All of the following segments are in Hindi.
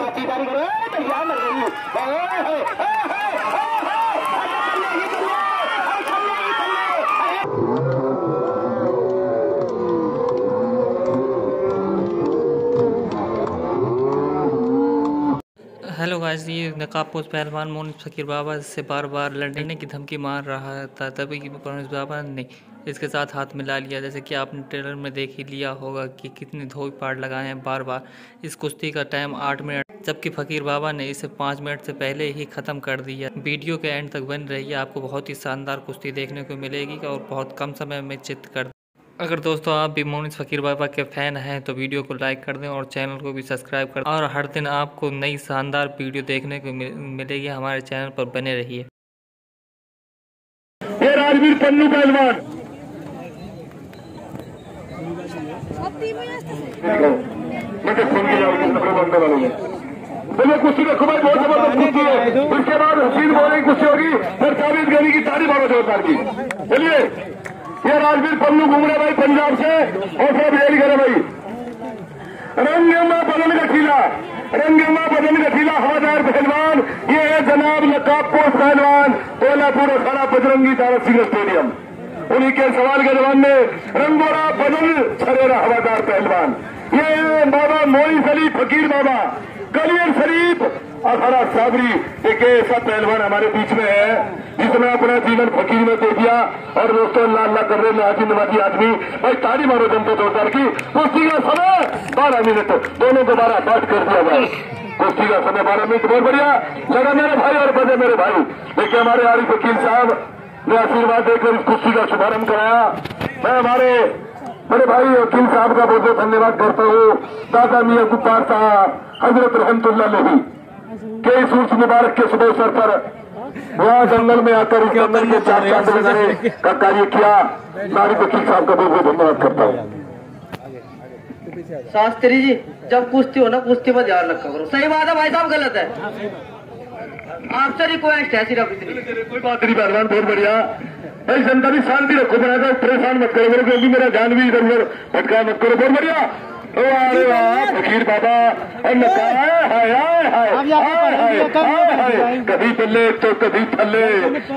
करो अरे चले ही ही हेलो गाइस ये नकाबपोश पहलवान मोनिस फकीर बाबा से बार बार लड़ने की धमकी मार रहा था तभी मोनिस बाबा ने इसके साथ हाथ मिला लिया जैसे कि आपने ट्रेलर में देख ही लिया होगा कि कितने धोई पाट लगाए हैं बार बार इस कुश्ती का टाइम आठ मिनट जबकि फकीर बाबा ने इसे पाँच मिनट से पहले ही ख़त्म कर दिया। वीडियो के एंड तक बन रही है। आपको बहुत ही शानदार कुश्ती देखने को मिलेगी और बहुत कम समय में चित्त कर अगर दोस्तों आप भी मोनिस फकीर बाबा के फ़ैन हैं तो वीडियो को लाइक कर दें और चैनल को भी सब्सक्राइब कर दें। और हर दिन आपको नई शानदार वीडियो देखने को मिलेगी। हमारे चैनल पर बने रहिए। ये राजवीर पन्नू पहलवान। मुझे सुन के जाओ किस नफरत बनने वालों में चलिए कुश्ती रखो भाई बहुत ज़बरदस्त कुश्ती है। उसके बाद हसीन बोलिंग कुश्ती होगी फिर साबित गनी की तारीफ़ मारो जोरदार की। चलिए ये राजवीर पन्नू घूम रहे भाई पंजाब से और सब यही करे भाई। रंगमा बदन गठीला रंगमा बदन गठीला हवादार पहलवान ये है जनाब नकाबपोश पहलवान कोल्हापुर अखाड़ा बजरंगी तारा सिंह स्टेडियम। उन्हीं के सवाल के जवाब में रंगोरा बदन छरेरा हवादार पहलवान। ये है बाबा मोइस अली फकीर बाबा। कलियर शरीफ। अखाड़ा साबरी एक ऐसा पहलवान हमारे बीच में है, जिसने अपना जीवन फकीर में दे दिया। और दोस्तों अल्लाह अल्लाह कर रहे नाजी नवाजी आदमी। भाई ताड़ी मारो जनता जोरदार की। कुश्ती का समय, बारह मिनट। दोनों को बारह कर दिया जाए कुश्ती का समय, बारह मिनट। बहुत बढ़िया। लगा मेरे भाई और बजे मेरे भाई। देखिए, हमारे आरिफ वकील साहब ने आशीर्वाद देकर इस कुश्ती का शुभारंभ कराया। मैं हमारे मेरे भाई वकील साहब का बहुत बहुत धन्यवाद करता हूँ। दादा मियाँ गुप्तार साहब हज़रत रहमतुल्ला लही के इस उर्स मुबारक के शुभ अवसर पर वहाँ जंगल में आकर इस जंगल के चार चाँद लगाने का कार्य किया। सारी वकील साहब का बहुत बहुत धन्यवाद करता हूँ। शास्त्री जी जब कुश्ती हो ना कुश्ती पर ध्यान रखा करो। सही बात है भाई साहब गलत है। आपसे रिक्वेस्ट है सिर्फ़ इतनी। कोई बात नहीं पहलवान बहुत बढ़िया। भाई जनता भी शांति रखो बनाकर परेशान मत करो मेरे क्योंकि मेरा जान भी इधर उधर भटका मत करो। बहुत बढ़िया। अरे वाह फकीर बाबा। और हाय हाय हाय हाय हाय हाय हाय कभी पल्ले तो कभी थल्ले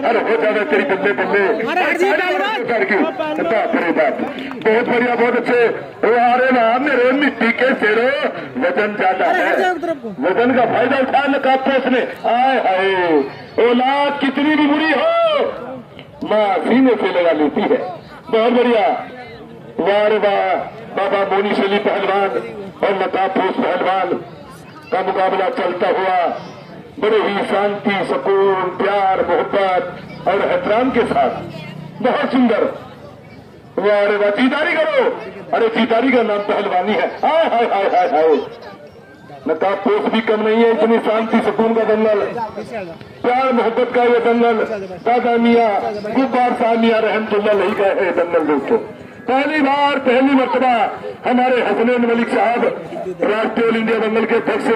अरे हो जावे तेरी बल्ले पल्ले। बाप बहुत बढ़िया बहुत अच्छे। ओ अरे वाह मेरे मिट्टी के सेरो वज़न ज़्यादा है। वज़न का फ़ायदा उठा लगा उसने। हाय। हाय औलाद कितनी भी बुरी हो माँ सीने से लगा लेती है। बहुत बढ़िया। वाह वाह। बाबा मोनी शली पहलवान और नकाबपोश पहलवान का मुकाबला चलता हुआ बड़े ही शांति, सुकून, प्यार, मोहब्बत और एहतराम के साथ। बहुत सुंदर। वाह वाह। चीतारी करो। अरे चीतारी का नाम पहलवानी है। हाय हाय हाय हाय हाय। नकाबपोश भी कम नहीं है, इतनी शांति सुकून का दंगल प्यार मोहब्बत का ये दंगल दादा मिया, गुब्बार साहब रहम रहमतुल्ला नहीं का है दंगल दोस्तों। पहली बार, पहली मरतबा हमारे हसनैन मलिक साहब, राष्ट्रीय ऑल इंडिया दंगल के अध्यक्ष।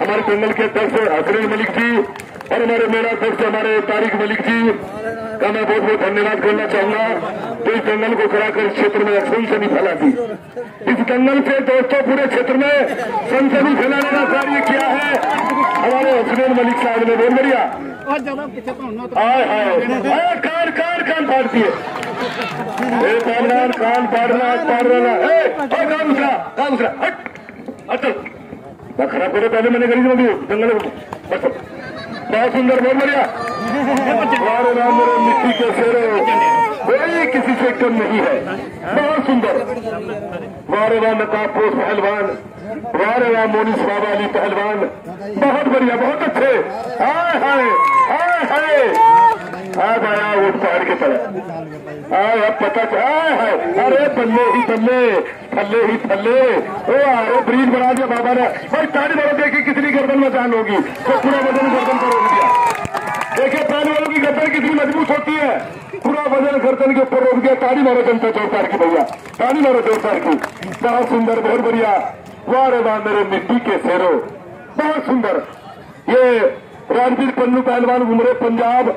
हमारे दंगल के अध्यक्ष हसनैन मलिक जी और हमारे मेला अध्यक्ष हमारे तारिक मलिक जी, का मैं बहुत बहुत धन्यवाद करना चाहूँगा। तो इस दंगल को कराकर क्षेत्र में सनसनी फैला दी इस दंगल से दोस्तों पूरे क्षेत्र में सनसनी फैलाने का कार्य किया है। हमारे हसनैन मलिक साहब ने बहुत बढ़िया कान कान कान फाड़ दिए। कान फाड़ना उसरा कान उसरा हट हट। खराब करो पहले मैंने करी थी जंगल बहुत सुंदर, बहुत बढ़िया। हमारे मेरे मिट्टी के शेरों कोई किसी से कम नहीं है। बहुत सुंदर। वारे वाह नकाबपोश पहलवान वाह मोनिस बाबा अली पहलवान। बहुत बढ़िया, बहुत अच्छे। हाय हाय हाय हाय। हाय भाया उठ पहाड़ के तरह हाय अब पता चला हाय अरे बल्ले ही बल्ले थल्ले ही थल्ले ओ, अरे ब्रिज बना दिया बाबा ने। भाई ताड़ी मारो देखिए कितनी गर्दन में जान होगी। तो पूरा वज़न गर्दन पर रोक दिया देखिए पहले वालों की गर्दन कितनी मज़बूत होती है। पूरा वज़न गर्दन के ऊपर रोक दिया ताड़ी मारो जनता जोरदार की भैया। ताड़ी मारो जोरदार की। बहुत सुंदर, बहुत बढ़िया। वाह रे वाह, मेरे मिट्टी के शेरों। बहुत सुंदर। ये राजवीर पन्नू पहलवान उमरे पंजाब।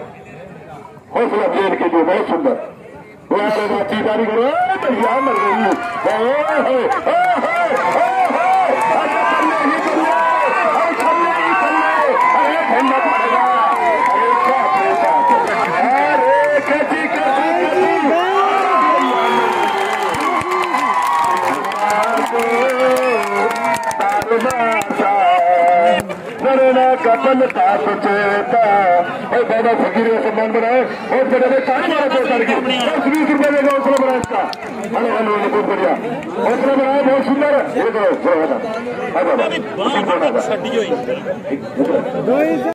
हौसला अफजेल के जो बहुत सुंदर उहा लॻी करना कपल का चेता। और बाबा फकीर का सम्मान बनाए और बड़े बड़े ताली मारो दो की। दस बीस रुपए देगा हौसला बना इसका। हेलो हेलो हेलो बहुत बढ़िया। हौसला बनाया बहुत सुंदर। है ये करो थोड़ा सा